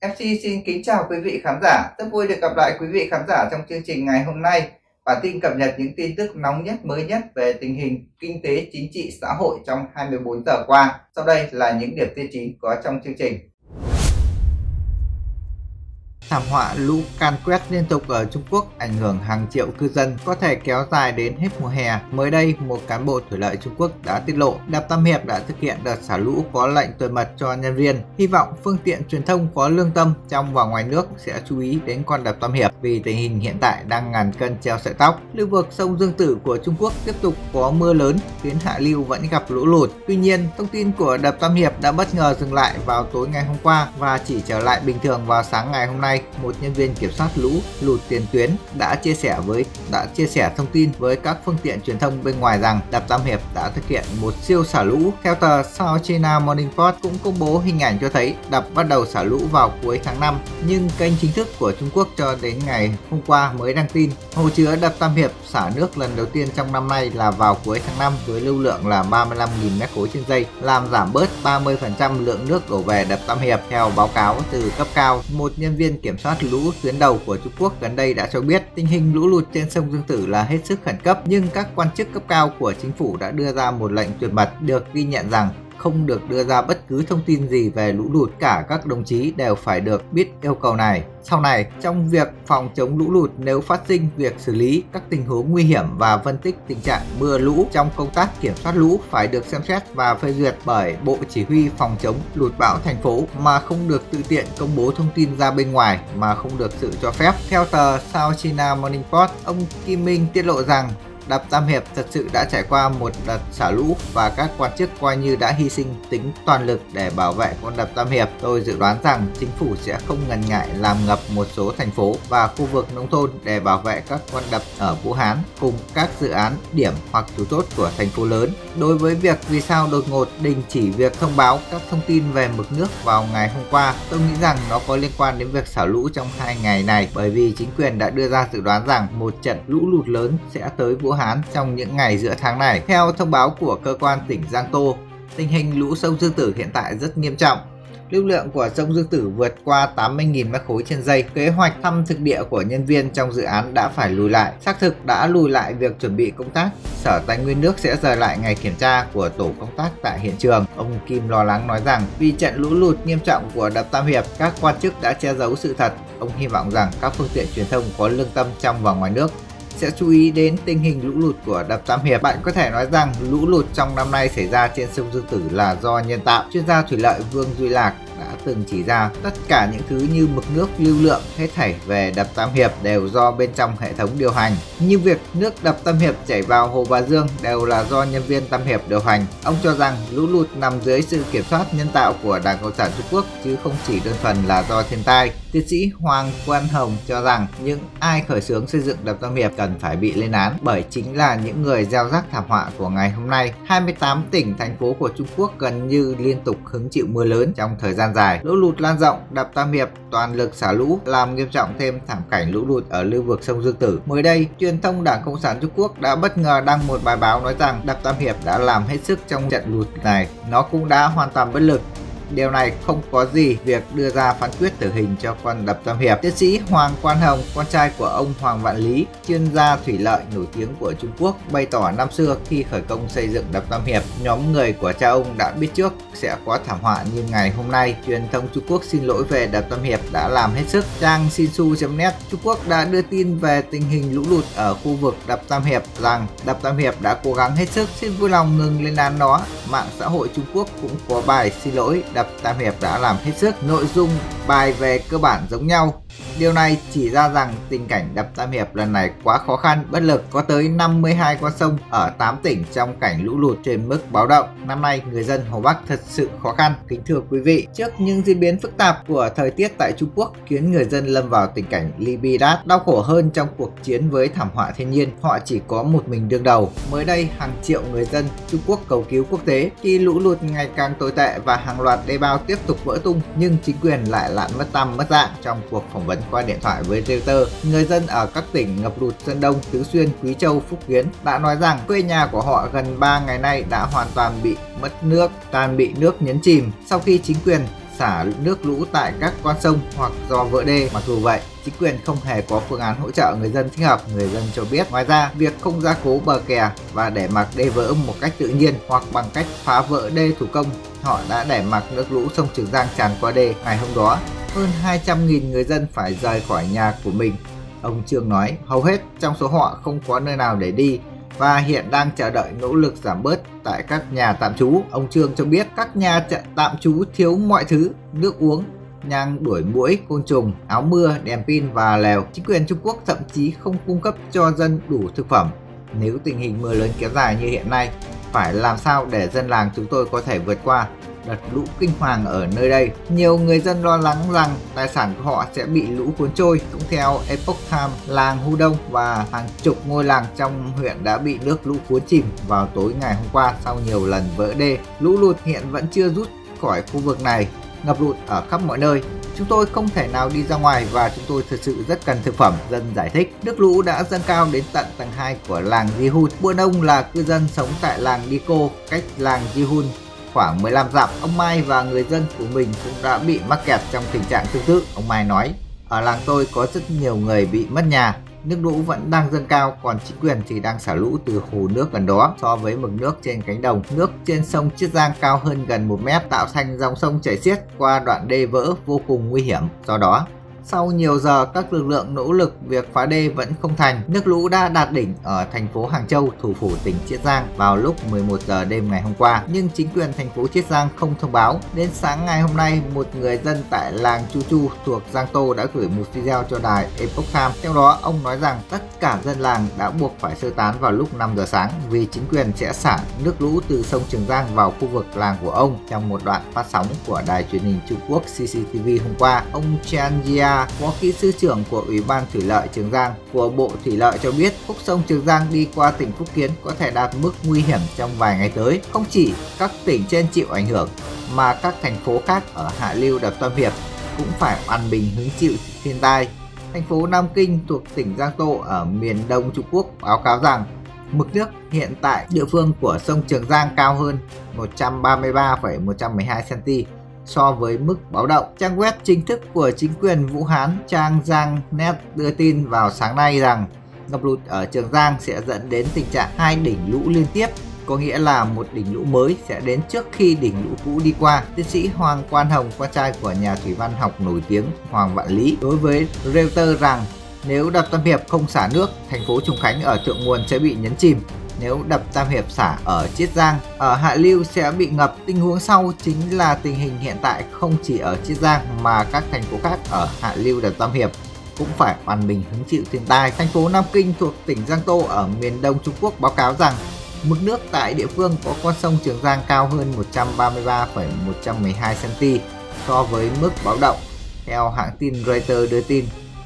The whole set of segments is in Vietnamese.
FC xin kính chào quý vị khán giả. Rất vui được gặp lại quý vị khán giả trong chương trình ngày hôm nay. Bản tin cập nhật những tin tức nóng nhất mới nhất về tình hình kinh tế, chính trị, xã hội trong 24 giờ qua. Sau đây là những điểm tin chính có trong chương trình. Thảm họa lũ can quét liên tục ở Trung Quốc ảnh hưởng hàng triệu cư dân có thể kéo dài đến hết mùa hè. Mới đây, một cán bộ thủy lợi Trung Quốc đã tiết lộ Đập Tam Hiệp đã thực hiện đợt xả lũ có lệnh tuyệt mật cho nhân viên. Hy vọng phương tiện truyền thông có lương tâm trong và ngoài nước sẽ chú ý đến con đập Tam Hiệp vì tình hình hiện tại đang ngàn cân treo sợi tóc. Lưu vực sông Dương Tử của Trung Quốc tiếp tục có mưa lớn khiến hạ lưu vẫn gặp lũ lụt. Tuy nhiên, thông tin của đập Tam Hiệp đã bất ngờ dừng lại vào tối ngày hôm qua và chỉ trở lại bình thường vào sáng ngày hôm nay một nhân viên kiểm soát lũ lụt tiền tuyến đã chia sẻ với đã chia sẻ thông tin với các phương tiện truyền thông bên ngoài rằng đập Tam Hiệp đã thực hiện một siêu xả lũ. Theo tờ South China Morning Post cũng công bố hình ảnh cho thấy đập bắt đầu xả lũ vào cuối tháng 5, nhưng kênh chính thức của Trung Quốc cho đến ngày hôm qua mới đăng tin hồ chứa đập Tam Hiệp xả nước lần đầu tiên trong năm nay là vào cuối tháng 5 với lưu lượng là 35.000 mét khối trên giây, làm giảm bớt 30% lượng nước đổ về đập Tam Hiệp theo báo cáo từ cấp cao. Một nhân viên kiểm Kiểm soát lũ tuyến đầu của Trung Quốc gần đây đã cho biết tình hình lũ lụt trên sông Dương Tử là hết sức khẩn cấp, nhưng các quan chức cấp cao của chính phủ đã đưa ra một lệnh tuyệt mật được ghi nhận rằng không được đưa ra bất cứ thông tin gì về lũ lụt cả các đồng chí đều phải được biết yêu cầu này. Sau này, trong việc phòng chống lũ lụt nếu phát sinh việc xử lý các tình huống nguy hiểm và phân tích tình trạng mưa lũ trong công tác kiểm soát lũ phải được xem xét và phê duyệt bởi Bộ Chỉ huy phòng chống lụt bão thành phố mà không được tự tiện công bố thông tin ra bên ngoài mà không được sự cho phép. Theo tờ South China Morning Post, ông Kim Minh tiết lộ rằng đập Tam Hiệp thật sự đã trải qua một đợt xả lũ và các quan chức coi như đã hy sinh tính toàn lực để bảo vệ con đập Tam Hiệp. Tôi dự đoán rằng chính phủ sẽ không ngần ngại làm ngập một số thành phố và khu vực nông thôn để bảo vệ các con đập ở Vũ Hán cùng các dự án điểm hoặc chủ chốt của thành phố lớn. Đối với việc vì sao đột ngột đình chỉ việc thông báo các thông tin về mực nước vào ngày hôm qua, tôi nghĩ rằng nó có liên quan đến việc xả lũ trong hai ngày này bởi vì chính quyền đã đưa ra dự đoán rằng một trận lũ lụt lớn sẽ tới Vũ Hán Hán trong những ngày giữa tháng này. Theo thông báo của cơ quan tỉnh Giang Tô, tình hình lũ sông Dương Tử hiện tại rất nghiêm trọng. Lưu lượng của sông Dương Tử vượt qua 80.000 mét khối trên giây. Kế hoạch thăm thực địa của nhân viên trong dự án đã phải lùi lại. Xác thực đã lùi lại việc chuẩn bị công tác. Sở Tài nguyên nước sẽ rời lại ngày kiểm tra của tổ công tác tại hiện trường. Ông Kim lo lắng nói rằng vì trận lũ lụt nghiêm trọng của đập Tam Hiệp, các quan chức đã che giấu sự thật. Ông hy vọng rằng các phương tiện truyền thông có lương tâm trong và ngoài nước sẽ chú ý đến tình hình lũ lụt của đập Tam Hiệp. Bạn có thể nói rằng lũ lụt trong năm nay xảy ra trên sông Dương Tử là do nhân tạo. Chuyên gia thủy lợi Vương Duy Lạc đã từng chỉ ra tất cả những thứ như mực nước lưu lượng hết thảy về đập Tam Hiệp đều do bên trong hệ thống điều hành. Như việc nước đập Tam Hiệp chảy vào Hồ Bà Dương đều là do nhân viên Tam Hiệp điều hành. Ông cho rằng lũ lụt nằm dưới sự kiểm soát nhân tạo của Đảng Cộng sản Trung Quốc chứ không chỉ đơn thuần là do thiên tai. Tiến sĩ Hoàng Quan Hồng cho rằng những ai khởi xướng xây dựng đập Tam Hiệp cần phải bị lên án bởi chính là những người gieo rắc thảm họa của ngày hôm nay. 28 tỉnh, thành phố của Trung Quốc gần như liên tục hứng chịu mưa lớn trong thời gian dài. Lũ lụt lan rộng, đập Tam Hiệp toàn lực xả lũ làm nghiêm trọng thêm thảm cảnh lũ lụt ở lưu vực sông Dương Tử. Mới đây, truyền thông Đảng Cộng sản Trung Quốc đã bất ngờ đăng một bài báo nói rằng đập Tam Hiệp đã làm hết sức trong trận lụt này. Nó cũng đã hoàn toàn bất lực Điều này không có gì việc đưa ra phán quyết tử hình cho con đập Tam Hiệp. Tiến sĩ Hoàng Quan Hồng, con trai của ông Hoàng Vạn Lý, chuyên gia thủy lợi nổi tiếng của Trung Quốc, bày tỏ năm xưa khi khởi công xây dựng đập Tam Hiệp, nhóm người của cha ông đã biết trước sẽ có thảm họa như ngày hôm nay. Truyền thông Trung Quốc xin lỗi về đập Tam Hiệp đã làm hết sức. Trang Sinsu.net Trung Quốc đã đưa tin về tình hình lũ lụt ở khu vực đập Tam Hiệp rằng đập Tam Hiệp đã cố gắng hết sức xin vui lòng ngừng lên án nó. Mạng xã hội Trung Quốc cũng có bài xin lỗi đập Tam Hiệp đã làm hết sức. Nội dung bài về cơ bản giống nhau Điều này chỉ ra rằng tình cảnh đập Tam Hiệp lần này quá khó khăn, bất lực. Có tới 52 con sông ở 8 tỉnh trong cảnh lũ lụt trên mức báo động. Năm nay, người dân Hồ Bắc thật sự khó khăn. Kính thưa quý vị, trước những diễn biến phức tạp của thời tiết tại Trung Quốc khiến người dân lâm vào tình cảnh ly bi đát, đau khổ hơn trong cuộc chiến với thảm họa thiên nhiên. Họ chỉ có một mình đương đầu. Mới đây, hàng triệu người dân Trung Quốc cầu cứu quốc tế khi lũ lụt ngày càng tồi tệ và hàng loạt đê bao tiếp tục vỡ tung, nhưng chính quyền lại lặn mất tăm mất dạng trong cuộc phỏng vấn qua điện thoại với Reuters, người dân ở các tỉnh ngập lụt Sơn Đông, Tứ Xuyên, Quý Châu, Phúc Kiến đã nói rằng quê nhà của họ gần 3 ngày nay đã hoàn toàn bị mất nước, toàn bị nước nhấn chìm. Sau khi chính quyền xả nước lũ tại các con sông hoặc do vỡ đê. Mặc dù vậy, chính quyền không hề có phương án hỗ trợ người dân thích hợp. Người dân cho biết, ngoài ra, việc không gia cố bờ kè và để mặc đê vỡ một cách tự nhiên hoặc bằng cách phá vỡ đê thủ công, họ đã để mặc nước lũ sông Trường Giang tràn qua đê. Ngày hôm đó, hơn 200.000 người dân phải rời khỏi nhà của mình. Ông Trương nói, hầu hết trong số họ không có nơi nào để đi và hiện đang chờ đợi nỗ lực giảm bớt tại các nhà tạm trú. Ông Trương cho biết các nhà tạm trú thiếu mọi thứ, nước uống, nhang đuổi muỗi, côn trùng, áo mưa, đèn pin và lèo. Chính quyền Trung Quốc thậm chí không cung cấp cho dân đủ thực phẩm. Nếu tình hình mưa lớn kéo dài như hiện nay, phải làm sao để dân làng chúng tôi có thể vượt qua đợt lũ kinh hoàng ở nơi đây. Nhiều người dân lo lắng rằng tài sản của họ sẽ bị lũ cuốn trôi. Cũng theo Epoch Times, làng Hu Đông và hàng chục ngôi làng trong huyện đã bị nước lũ cuốn chìm vào tối ngày hôm qua sau nhiều lần vỡ đê. Lũ lụt hiện vẫn chưa rút khỏi khu vực này, ngập lụt ở khắp mọi nơi. Chúng tôi không thể nào đi ra ngoài và chúng tôi thực sự rất cần thực phẩm, dân giải thích. Nước lũ đã dâng cao đến tận tầng 2 của làng Jihun. Buôn ông là cư dân sống tại làng Diko, cách làng Jihun khoảng 15 dặm, ông Mai và người dân của mình cũng đã bị mắc kẹt trong tình trạng tương tự. Ông Mai nói, ở làng tôi có rất nhiều người bị mất nhà, nước lũ vẫn đang dâng cao còn chính quyền thì đang xả lũ từ hồ nước gần đó so với mực nước trên cánh đồng nước trên sông chiết giang cao hơn gần 1 mét tạo thành dòng sông chảy xiết qua đoạn đê vỡ vô cùng nguy hiểm do đó sau nhiều giờ các lực lượng nỗ lực việc phá đê vẫn không thành, nước lũ đã đạt đỉnh ở thành phố Hàng Châu, thủ phủ tỉnh Chiết Giang vào lúc 11 giờ đêm ngày hôm qua. Nhưng chính quyền thành phố Chiết Giang không thông báo. Đến sáng ngày hôm nay, một người dân tại làng Chu Chu thuộc Giang Tô đã gửi một video cho đài Epoch Times. theo đó, ông nói rằng tất cả dân làng đã buộc phải sơ tán vào lúc 5 giờ sáng vì chính quyền sẽ xả nước lũ từ sông Trường Giang vào khu vực làng của ông. Trong một đoạn phát sóng của đài truyền hình Trung Quốc CCTV hôm qua, ông Chan Jia Phó kỹ sư trưởng của Ủy ban Thủy lợi Trường Giang của Bộ Thủy lợi cho biết khúc sông Trường Giang đi qua tỉnh Phúc Kiến có thể đạt mức nguy hiểm trong vài ngày tới. Không chỉ các tỉnh trên chịu ảnh hưởng mà các thành phố khác ở hạ lưu đập Tam Hiệp cũng phải oan bình hứng chịu thiên tai. Thành phố Nam Kinh thuộc tỉnh Giang Tô ở miền đông Trung Quốc báo cáo rằng mực nước hiện tại địa phương của sông Trường Giang cao hơn 133,112 cm so với mức báo động. Trang web chính thức của chính quyền Vũ Hán Trang Giang Net đưa tin vào sáng nay rằng ngập lụt ở Trường Giang sẽ dẫn đến tình trạng hai đỉnh lũ liên tiếp có nghĩa là một đỉnh lũ mới sẽ đến trước khi đỉnh lũ cũ đi qua. Tiến sĩ Hoàng Quan Hồng, con trai của nhà thủy văn học nổi tiếng Hoàng Vạn Lý, đối với Reuters rằng nếu đập Tam Hiệp không xả nước, thành phố Trùng Khánh ở thượng nguồn sẽ bị nhấn chìm nếu đập Tam Hiệp xả ở Chiết Giang, ở Hạ Lưu sẽ bị ngập. Tình huống sau chính là tình hình hiện tại không chỉ ở Chiết Giang mà các thành phố khác ở Hạ Lưu đập Tam Hiệp cũng phải oan mình hứng chịu thiên tai. Thành phố Nam Kinh thuộc tỉnh Giang Tô ở miền đông Trung Quốc báo cáo rằng mực nước tại địa phương có con sông Trường Giang cao hơn 133,112 cm so với mức báo động. Theo hãng tin Reuters đưa tin,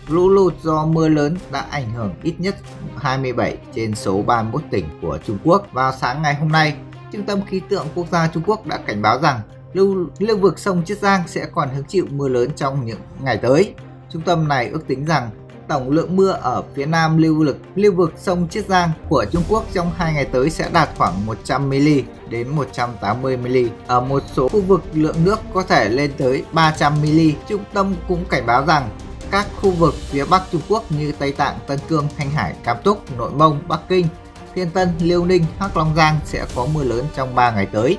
Lũ lụt do mưa lớn đã ảnh hưởng ít nhất 27 trên số 31 tỉnh của Trung Quốc. Vào sáng ngày hôm nay, Trung tâm Khí tượng Quốc gia Trung Quốc đã cảnh báo rằng lưu, lưu vực sông Chiết Giang sẽ còn hứng chịu mưa lớn trong những ngày tới. Trung tâm này ước tính rằng tổng lượng mưa ở phía nam lưu lực lưu vực sông Chiết Giang của Trung Quốc trong hai ngày tới sẽ đạt khoảng 100 mm đến 180 mm. Ở một số khu vực lượng nước có thể lên tới 300 mm. Trung tâm cũng cảnh báo rằng các khu vực phía Bắc Trung Quốc như Tây Tạng, Tân Cương, Thanh Hải, Cam Túc, Nội Mông, Bắc Kinh, Thiên Tân, Liêu Ninh, Hắc Long Giang sẽ có mưa lớn trong 3 ngày tới.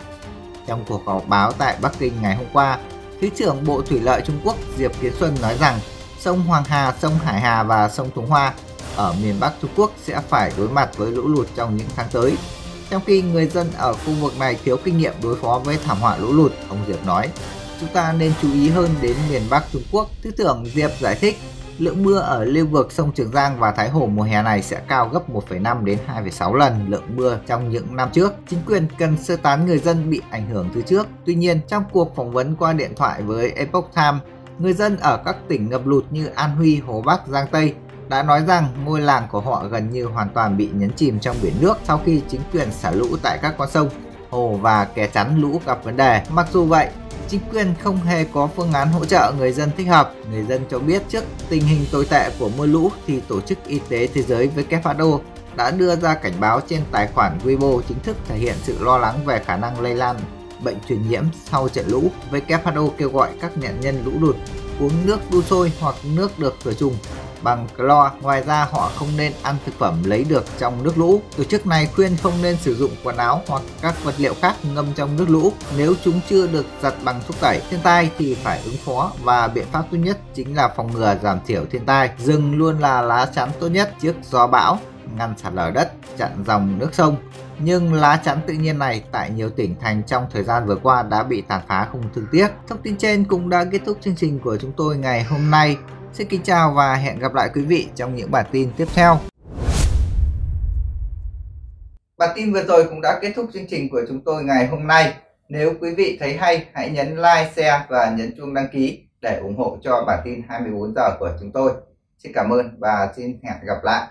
Trong cuộc họp báo tại Bắc Kinh ngày hôm qua, Thứ trưởng Bộ Thủy lợi Trung Quốc Diệp Kiến Xuân nói rằng sông Hoàng Hà, sông Hải Hà và sông Thùng Hoa ở miền Bắc Trung Quốc sẽ phải đối mặt với lũ lụt trong những tháng tới. Trong khi người dân ở khu vực này thiếu kinh nghiệm đối phó với thảm họa lũ lụt, ông Diệp nói chúng ta nên chú ý hơn đến miền Bắc Trung Quốc. Thứ trưởng Diệp giải thích, lượng mưa ở lưu vực sông Trường Giang và Thái Hồ mùa hè này sẽ cao gấp 1,5 đến 2,6 lần lượng mưa trong những năm trước. Chính quyền cần sơ tán người dân bị ảnh hưởng từ trước. Tuy nhiên, trong cuộc phỏng vấn qua điện thoại với Epoch Times, người dân ở các tỉnh ngập lụt như An Huy, Hồ Bắc, Giang Tây đã nói rằng ngôi làng của họ gần như hoàn toàn bị nhấn chìm trong biển nước sau khi chính quyền xả lũ tại các con sông, hồ và kè chắn lũ gặp vấn đề. Mặc dù vậy, chính quyền không hề có phương án hỗ trợ người dân thích hợp. Người dân cho biết trước tình hình tồi tệ của mưa lũ thì Tổ chức Y tế Thế giới WHO đã đưa ra cảnh báo trên tài khoản Weibo chính thức thể hiện sự lo lắng về khả năng lây lan bệnh truyền nhiễm sau trận lũ. WHO kêu gọi các nạn nhân lũ lụt, uống nước đun sôi hoặc nước được khử trùng bằng clo. Ngoài ra họ không nên ăn thực phẩm lấy được trong nước lũ. Tổ chức này khuyên không nên sử dụng quần áo hoặc các vật liệu khác ngâm trong nước lũ nếu chúng chưa được giặt bằng thuốc tẩy. Thiên tai thì phải ứng phó và biện pháp tốt nhất chính là phòng ngừa giảm thiểu thiên tai. Rừng luôn là lá chắn tốt nhất trước gió bão, ngăn sạt lở đất, chặn dòng nước sông. Nhưng lá chắn tự nhiên này tại nhiều tỉnh thành trong thời gian vừa qua đã bị tàn phá không thương tiếc. Thông tin trên cũng đã kết thúc chương trình của chúng tôi ngày hôm nay. Xin kính chào và hẹn gặp lại quý vị trong những bản tin tiếp theo. Bản tin vừa rồi cũng đã kết thúc chương trình của chúng tôi ngày hôm nay. Nếu quý vị thấy hay, hãy nhấn like, share và nhấn chuông đăng ký để ủng hộ cho bản tin 24 giờ của chúng tôi. Xin cảm ơn và xin hẹn gặp lại.